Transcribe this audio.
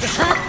Ha!